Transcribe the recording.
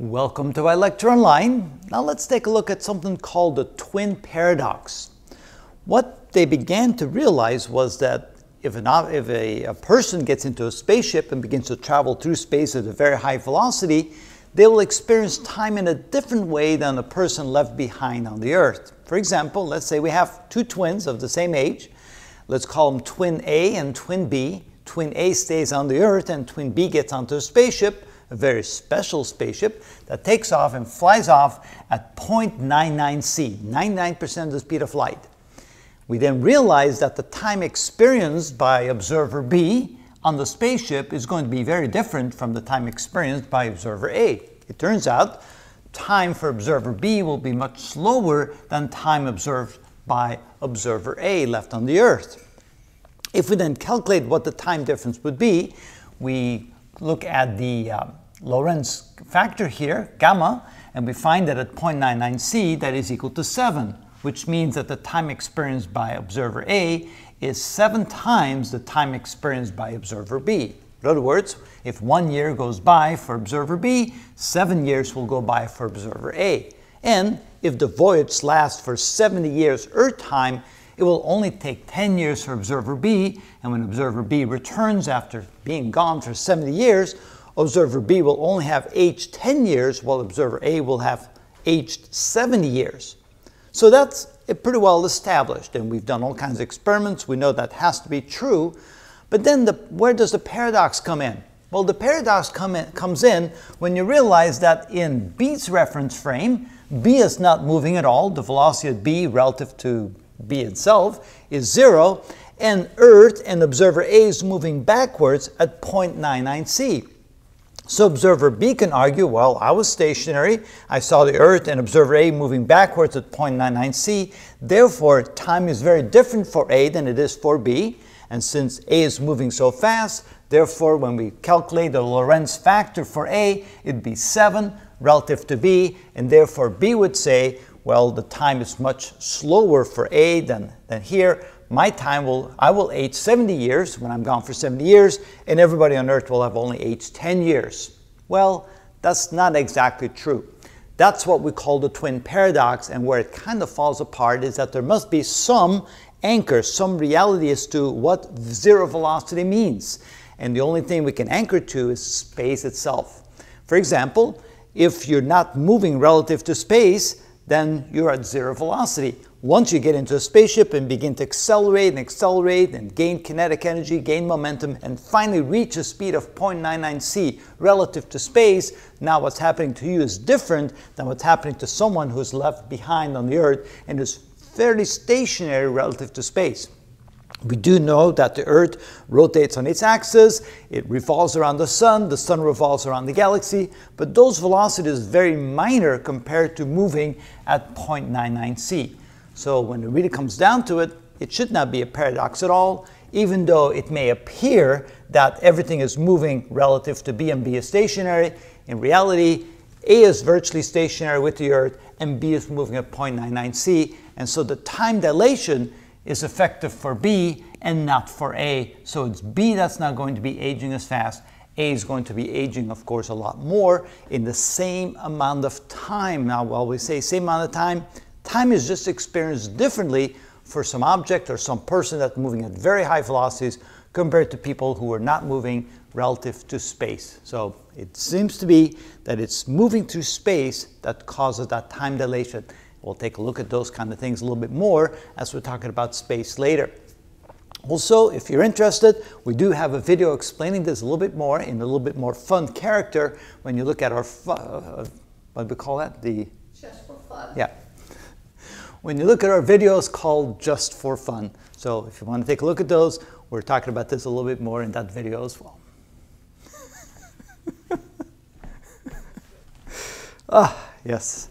Welcome to ilectureonline. Now let's take a look at something called the twin paradox. What they began to realize was that if, an, if a, a person gets into a spaceship and begins to travel through space at a very high velocity, they will experience time in a different way than the person left behind on the Earth. For example, let's say we have two twins of the same age. Let's call them twin A and twin B. Twin A stays on the Earth and twin B gets onto a spaceship a very special spaceship that takes off and flies off at 0.99 c, 99% of the speed of light. We then realize that the time experienced by observer B on the spaceship is going to be very different from the time experienced by observer A. It turns out time for observer B will be much slower than time observed by observer A left on the Earth. If we then calculate what the time difference would be, we look at the uh, Lorentz factor here, gamma, and we find that at 0.99c that is equal to 7, which means that the time experienced by observer A is 7 times the time experienced by observer B. In other words, if one year goes by for observer B, seven years will go by for observer A. And if the voyage lasts for 70 years Earth time, it will only take 10 years for observer B, and when observer B returns after being gone for 70 years, observer B will only have aged 10 years, while observer A will have aged 70 years. So that's pretty well established, and we've done all kinds of experiments. We know that has to be true. But then the, where does the paradox come in? Well, the paradox in, comes in when you realize that in B's reference frame, B is not moving at all. The velocity of B relative to B itself is zero, and Earth and observer A is moving backwards at 0.99 c. So observer B can argue, well, I was stationary, I saw the Earth and observer A moving backwards at 0.99 c, therefore time is very different for A than it is for B, and since A is moving so fast, therefore when we calculate the Lorentz factor for A, it'd be 7 relative to B, and therefore B would say, well, the time is much slower for A than, than here. My time will, I will age 70 years when I'm gone for 70 years, and everybody on earth will have only aged 10 years. Well, that's not exactly true. That's what we call the twin paradox, and where it kind of falls apart is that there must be some anchor, some reality as to what zero velocity means. And the only thing we can anchor to is space itself. For example, if you're not moving relative to space, then you're at zero velocity. Once you get into a spaceship and begin to accelerate and accelerate and gain kinetic energy, gain momentum, and finally reach a speed of 0.99 c relative to space, now what's happening to you is different than what's happening to someone who's left behind on the Earth and is fairly stationary relative to space. We do know that the Earth rotates on its axis, it revolves around the Sun, the Sun revolves around the galaxy, but those velocities are very minor compared to moving at 0.99 c. So when it really comes down to it, it should not be a paradox at all, even though it may appear that everything is moving relative to B and B is stationary. In reality, A is virtually stationary with the Earth and B is moving at 0.99 c, and so the time dilation is effective for B and not for A. So it's B that's not going to be aging as fast. A is going to be aging, of course, a lot more in the same amount of time. Now, while we say same amount of time, time is just experienced differently for some object or some person that's moving at very high velocities compared to people who are not moving relative to space. So it seems to be that it's moving through space that causes that time dilation. We'll take a look at those kind of things a little bit more as we're talking about space later. Also, if you're interested, we do have a video explaining this a little bit more in a little bit more fun character when you look at our, uh, what do we call that? The Just for fun. Yeah. When you look at our videos called Just for Fun. So if you want to take a look at those, we're talking about this a little bit more in that video as well. ah, yes.